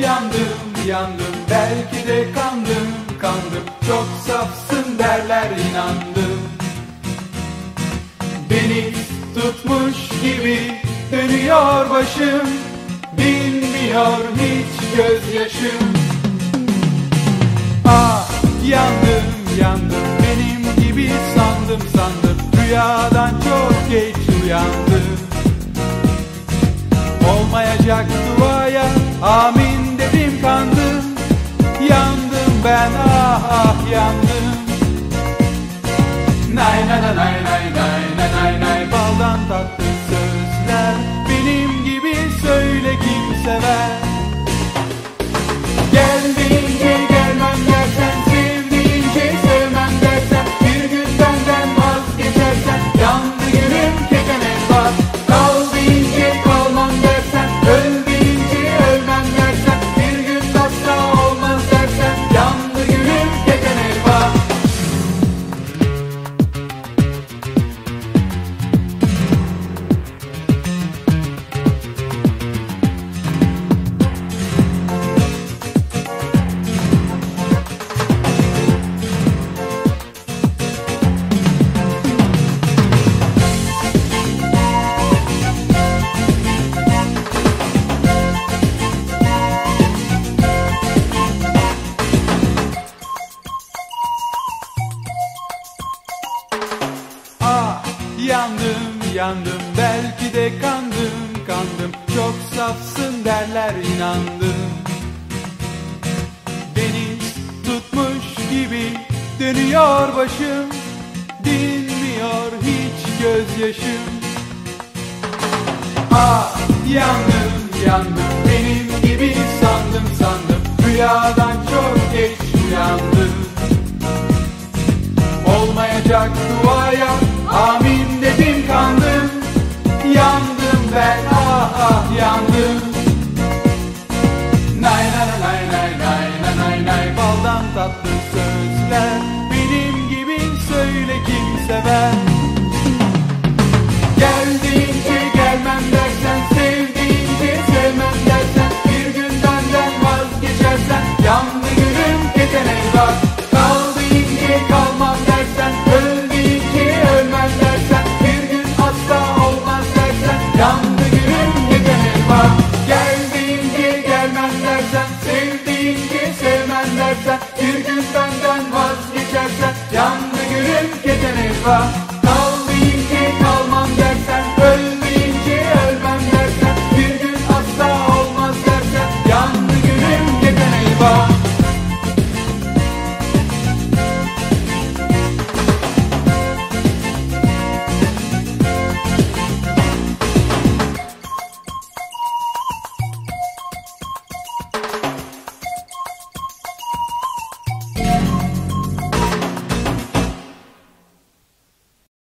Yandım yandım belki de kandım. Kandım Çok safsın derler inandım. Beni tutmuş gibi dönüyor başım. Bilmiyor hiç gözyaşım. Ah yandım yandım benim gibi sandım sandım. Rüyadan çok geç uyandım. Olmayacak duaya amin Sevdim kandım Yandım ben ah ah yandım. Nay nay nay nay nay nay yandım yandım belki de kandım kandım. Çok safsın derler inandım. Deniz tutmuş gibi dönüyor başım. Dinmiyor hiç gözyaşım. Ah yandım yandım. Benim gibi sever. Gel gelmem dersen Sev deyince sevmem dersen Bir gün benden vazgeçersen Yandı gülüm keten eyvah Kal deyince kalmam dersen Öl deyince ölmem dersen Bir gün asla olmaz dersen Yandı gülüm keten eyvah Gel deyince gelmem dersen Sev deyince sevmem dersen Bir gün benden vazgeçersen river